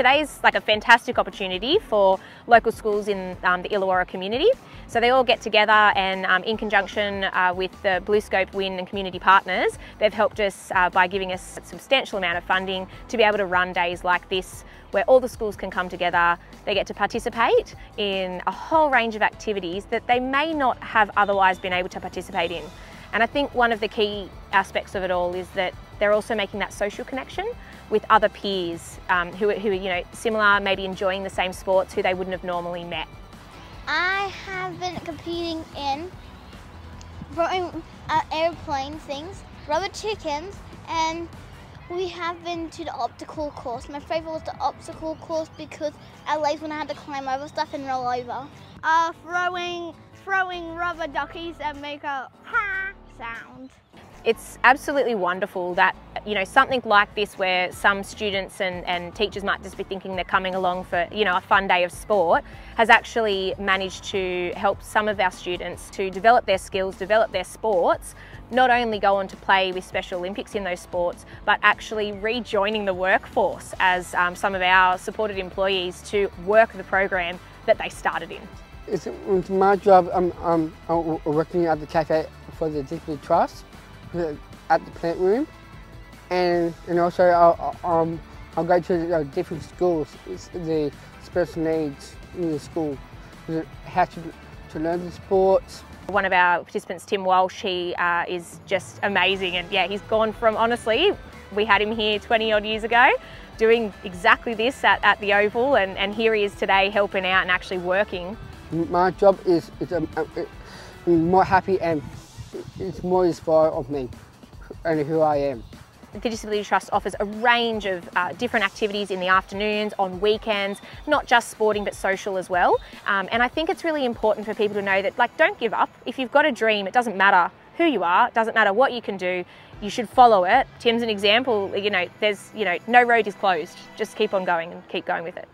today's like a fantastic opportunity for local schools in um, the Illawarra community. So they all get together and um, in conjunction uh, with the BlueScope WIN and community partners, they've helped us uh, by giving us a substantial amount of funding to be able to run days like this where all the schools can come together, they get to participate in a whole range of activities that they may not have otherwise been able to participate in. And I think one of the key aspects of it all is that they're also making that social connection with other peers um, who, who are you know, similar, maybe enjoying the same sports who they wouldn't have normally met. I have been competing in throwing uh, airplane things, rubber chickens, and we have been to the obstacle course. My favourite was the obstacle course because at least when I had to climb over stuff and roll over. Uh, throwing, throwing rubber duckies that make a sound. It's absolutely wonderful that, you know, something like this where some students and, and teachers might just be thinking they're coming along for, you know, a fun day of sport has actually managed to help some of our students to develop their skills, develop their sports, not only go on to play with Special Olympics in those sports, but actually rejoining the workforce as um, some of our supported employees to work the program that they started in. It's, it's my job, I'm, I'm, I'm working at the cafe for the Disney Trust at the plant room. And and also I'll, um, I'll go to uh, different schools, the special needs in the school, how to, to learn the sports. One of our participants, Tim Walsh, he uh, is just amazing. And yeah, he's gone from honestly, we had him here 20 odd years ago doing exactly this at, at the Oval. And, and here he is today helping out and actually working. My job is, is um, uh, more happy and it's more inspired of me and who I am. The Disability Trust offers a range of uh, different activities in the afternoons, on weekends, not just sporting but social as well. Um, and I think it's really important for people to know that like don't give up. If you've got a dream, it doesn't matter who you are, it doesn't matter what you can do, you should follow it. Tim's an example, you know, there's, you know, no road is closed. Just keep on going and keep going with it.